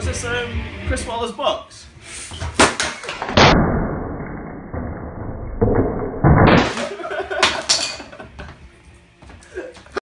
is this um, Chris Waller's box?